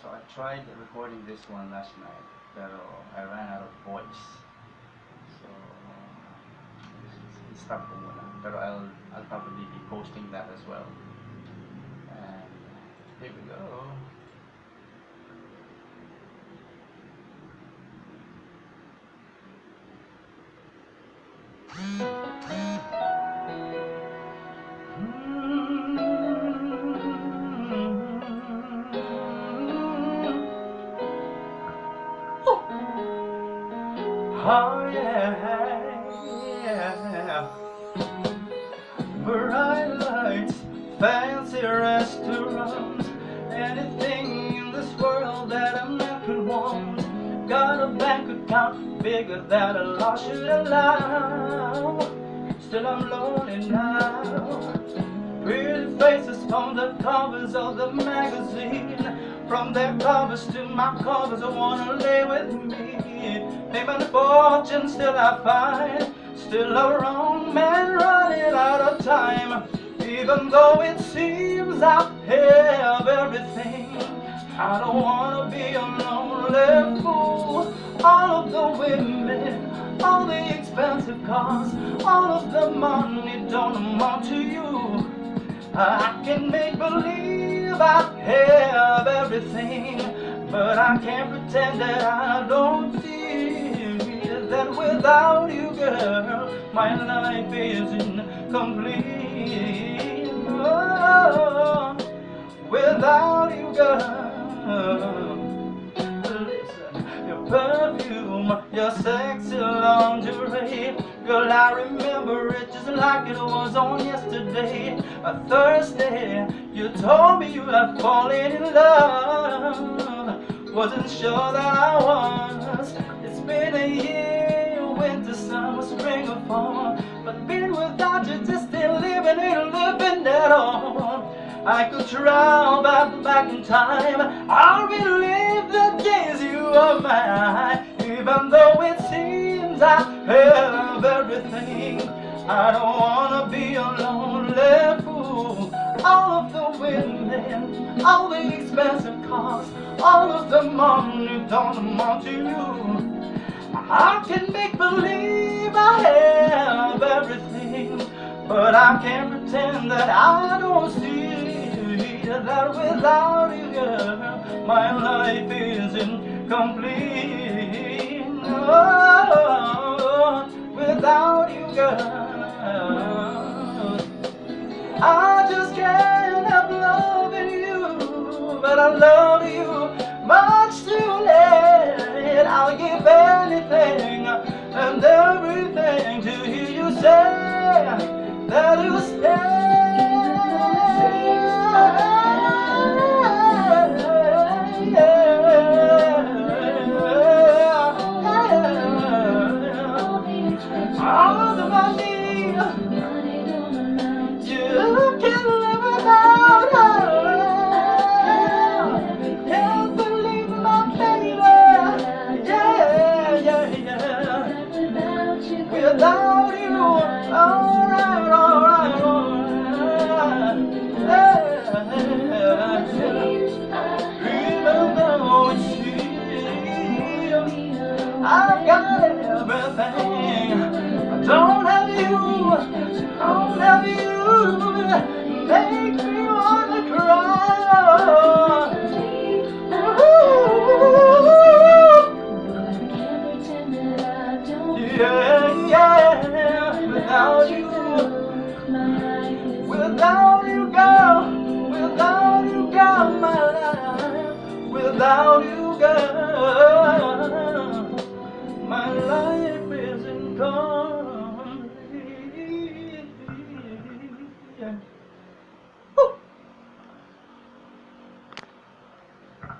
So I tried recording this one last night, pero I ran out of voice. So, stop ko muna. Pero I'll, I'll probably be posting that as well. And here we go. Oh yeah, yeah. Bright lights, fancy restaurants, anything in this world that a man could want. Got a bank account bigger than a law should allow. Still I'm lonely now. Pretty faces on the covers of the magazine. From their covers to my covers, I wanna lay with me. Make my fortune, still I find. Still a wrong man running out of time. Even though it seems I have everything. I don't wanna be a lonely fool. All of the women, all the expensive cars, all of the money don't amount to you. I can make believe I have everything, but I can't pretend that I don't see that without you, girl, my life is incomplete. Oh, without you, girl. Your sexy lingerie. Girl, I remember it just like it was on yesterday. A Thursday, you told me you had fallen in love. Wasn't sure that I was. It's been a year, winter, summer, spring, or fall. But being without you just ain't living, ain't living at all. I could travel back, back in time. I'll relive the days you were mine. Even though it seems I have everything. I don't wanna be a lonely fool. All of the women, all the expensive cars, all of the money don't amount to you. I can make believe I have everything, but I can't pretend that I don't see that without you, girl, my life is incomplete. Say that was stay. I've got everything, I don't have you, I don't have you. Make me wanna cry. Ooh. Yeah, yeah, without you, without you, girl, without you, girl, without you, girl. no